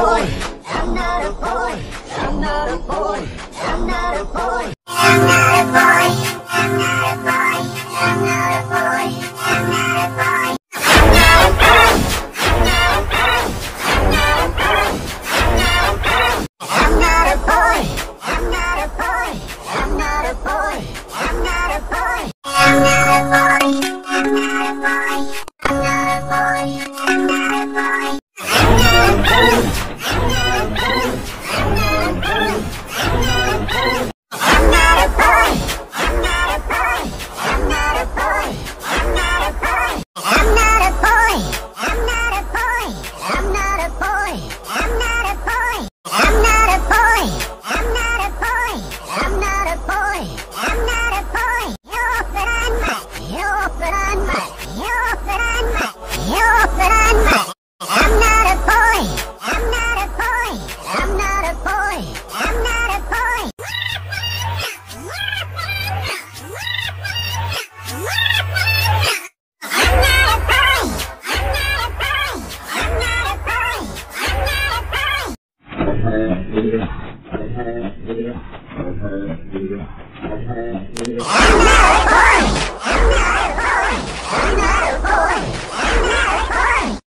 boy. I'm not a boy. I'm not